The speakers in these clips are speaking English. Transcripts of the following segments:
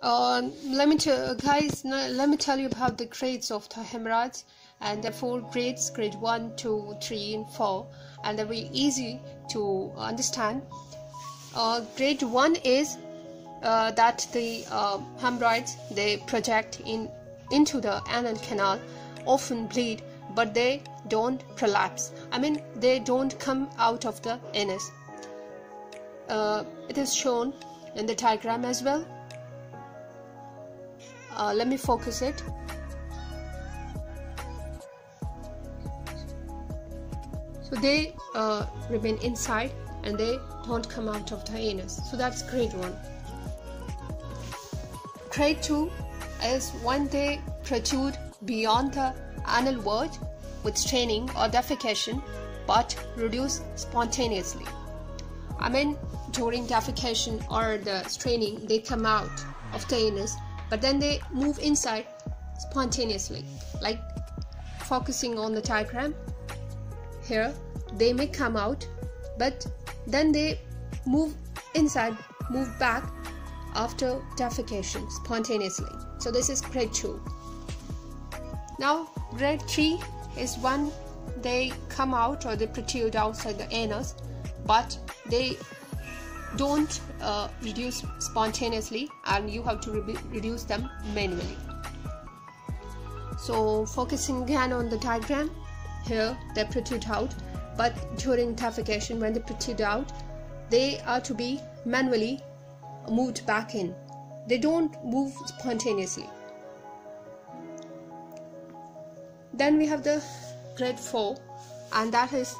Uh, let me tell guys let me tell you about the grades of the hemorrhoids. And the four grades grade 1 2 3 and 4 and they're very easy to understand. Uh, grade 1 is uh, that the uh, hemorrhoids they project in into the anal canal often bleed but they don't prolapse. I mean they don't come out of the anus. Uh, it is shown in the diagram as well uh, let me focus it. So they uh, remain inside and they don't come out of the anus. So that's grade 1 grade 2 is when they protrude beyond the anal wall with straining or defecation but reduce spontaneously. I mean during defecation or the straining they come out of the anus but then they move inside spontaneously like focusing on the diagram. Here they may come out but then they move inside move back after defecation spontaneously. So this is grade 2 now grade 3 is when they come out or they protrude outside the anus but they don't uh, reduce spontaneously and you have to re reduce them manually. So focusing again on the diagram here they protrude out but during defecation when they protrude out they are to be manually moved back in. They don't move spontaneously. Then we have the grade 4 and that is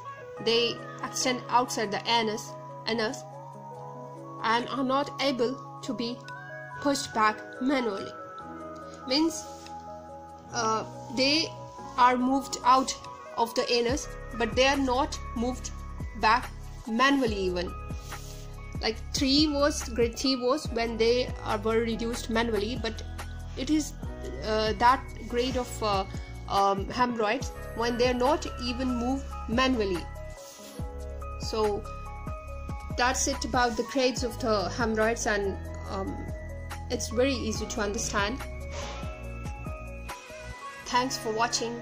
they extend outside the anus anus and are not able to be pushed back manually. Means uh, they are moved out of the anus but they are not moved back manually even. Like 3 was grade 3 was when they are, were reduced manually but it is uh, that grade of uh, um, hemorrhoids when they are not even moved manually. So that's it about the grades of the hemorrhoids and um, it's very easy to understand. Thanks for watching